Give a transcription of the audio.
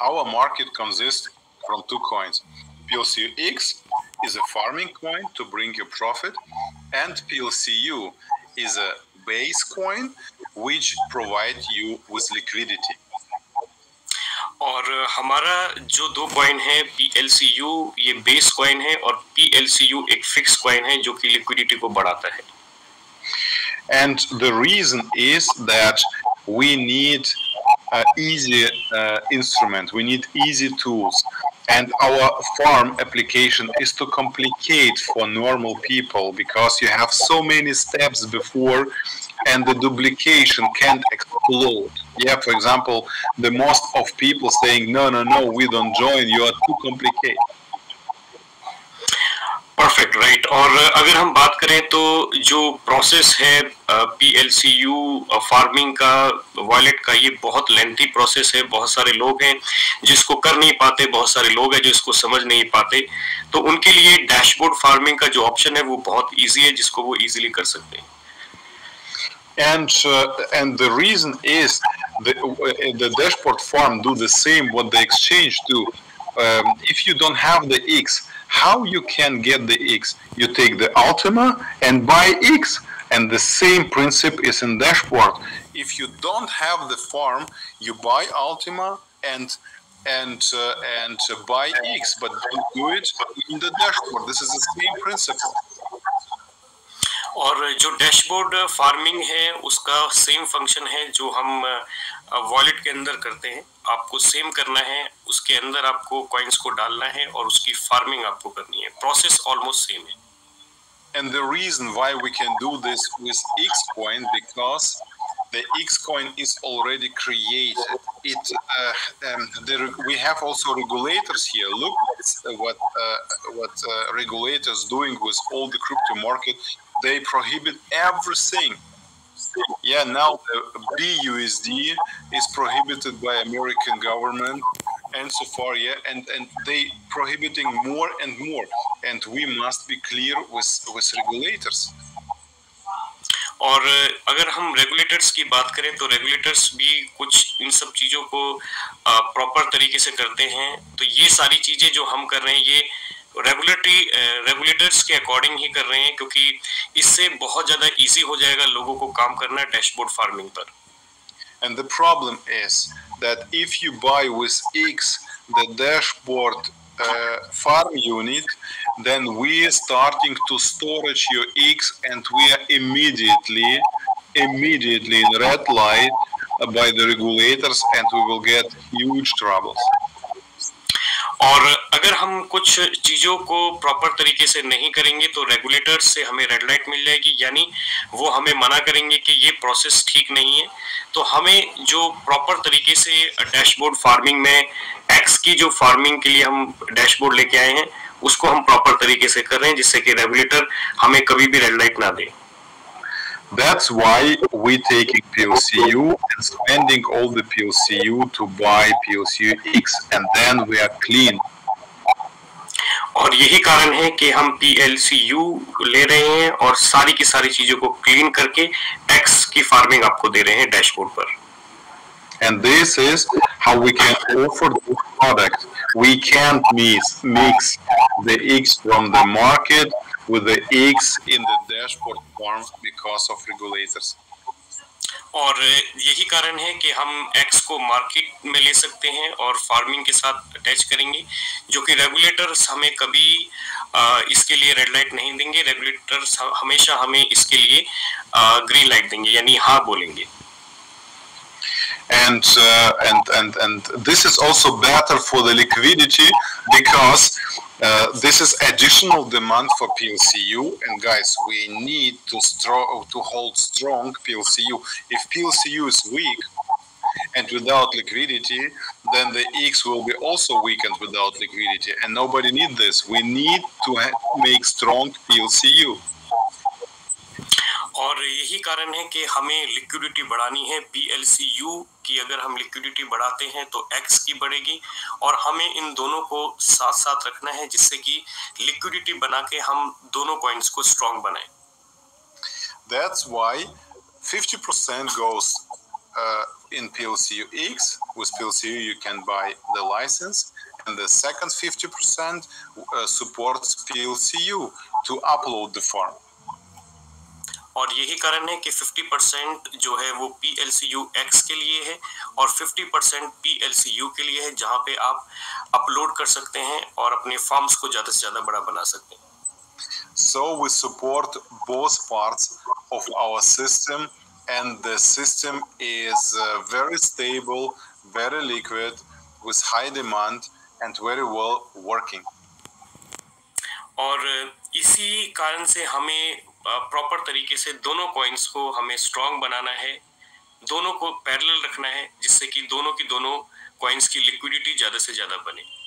our market consists from two coins. PLCX is a farming coin to bring you profit, and PLCU is a base coin which provide you with liquidity. और हमारा जो दो coin है P L C you ये base coin है और P L C you एक fix coin है जो कि लिक्विडिटी को बढ़ाता है And the reason is that we need an easy uh, instrument, we need easy tools. And our farm application is to complicate for normal people because you have so many steps before and the duplication can't explode. Yeah, for example, the most of people saying, no, no, no, we don't join, you are too complicated. Perfect right और अगर हम बात करें तो जो process है P L C U farming का wallet का ये बहुत लेंथी प्रोसेस है। बहुत सारे लोग हैं जिसको कर नहीं पाते बहुत सारे लोग हैं जो इसको समझ नहीं पाते। तो उनके लिए डैशबोर्ड फ़ार्मिंग का जो ऑप्शन है वो बहुत ईजी है जिसको वो इजीली कर सकते हैं। And uh, and the reason is the, the dashboard farm do the same what the exchange do um, if you don't have the x how you can get the x you take the ultima and buy x and the same principle is in dashboard if you don't have the farm you buy ultima and and uh, and buy x but don't do it in the dashboard this is the same principle और जो dashboard farming है उसका same function है जो हम wallet के अंदर करते हैं आपको सेम करना है उसके अंदर आपको कॉइन्स को डालना है और उसकी फ़ार्मिंग आपको करनी है प्रोसेस ऑलमोस्ट सेम है And the reason why we can do this with Xcoin because the Xcoin is already created. It uh, um, the, we have also regulators here. Look what uh, what uh, regulators doing with all the crypto market. They prohibit everything. Yeah, now the BUSD is prohibited by American government and so far, yeah, and and they prohibiting more and more, and we must be clear with with regulators. और अगर हम regulators की बात करें तो regulators भी कुछ इन सब चीज़ों को प्रॉपर तरीके से करते हैं तो ये सारी चीज़ें जो हम कर रहे हैं ये रेगुलेटरी रेगुलेटर्स के अकॉर्डिंग ही कर रहे हैं क्योंकि इससे बहुत ज़्यादा इजी हो जाएगा लोगों को काम करना डैशबोर्ड फार्मिंग पर And the problem is that if you buy with X the dashboard uh, farm unit, then we are starting to storage your X and we are immediately, immediately in red light by the regulators and we will get huge troubles. और अगर हम कुछ चीज़ों को proper तरीके से नहीं करेंगे तो रेगुलेटर से हमें रेड लाइट मिल जाएगी। यानी वो हमें मना करेंगे कि ये प्रोसेस ठीक नहीं है। तो हमें जो प्रॉपर तरीके से डैशबोर्ड फ़ार्मिंग में एक्स की जो फ़ार्मिंग के लिए हम डैशबोर्ड लेके आए हैं, उसको हम प्रॉपर तरीके से कर रहे हैं, जिससे कि रेगुलेटर हमें कभी भी रेड लाइट ना दे। That's why we taking PLCU and spending all the PLCU to buy PLCU X and then we are clean. और यही कारण है कि हम यू ले रहे हैं और सारी की सारी चीज़ों को क्लीन करके टैक्स की फ़ार्मिंग आपको दे रहे हैं डैशबोर्ड पर And this is how we can offer the product. We can't mix, mix the X from the market with the X in the dashboard form because of regulators. और यही कारण है कि हम एक्स को मार्केट में ले सकते हैं और फ़ार्मिंग के साथ अटैच करेंगे, जो कि रेगुलेटर्स हमें कभी इसके लिए रेड लाइट नहीं देंगे रेगुलेटर्स हमेशा हमें इसके लिए ग्रीन लाइट देंगे, यानी हाँ बोलेंगे and uh, and and and this is also better for the liquidity because uh, this is additional demand for PLCU and guys we need to to hold strong PLCU if PLCU is weak and without liquidity then the X will be also weakened without liquidity. And nobody need this. We need to make strong PLCU यही कारण है कि हमें liquidity बढ़ानी है P L C you की अगर हम लिक्विडिटी बढ़ाते हैं तो एक्स की बढ़ेगी और हमें इन दोनों को साथ साथ रखना है जिससे कि लिक्विडिटी बना के हम दोनों कॉइन्स को स्ट्रॉन्ग बनाए That's why 50% goes uh, in PLCU X. With PLCU, you can buy the license, and the second 50% uh, supports PLCU to upload the form. और यही कारण है कि 50 परसेंट जो है वो P L C U X के लिए है और 50 percent P L C U के लिए है जहाँ पे आप अपलोड कर सकते हैं और अपने फॉर्म्स को ज़्यादा से ज़्यादा बड़ा बना सकते हैं So we support both parts of our system and the system is uh, very stable, very liquid, with high demand and very well working. और इसी कारण से हमें प्रॉपर तरीके से दोनों कॉइन्स को हमें स्ट्रांग बनाना है, दोनों को पैरेलल रखना है, जिससे कि दोनों की दोनों कॉइन्स की लिक्विडिटी ज़्यादा से ज़्यादा बने।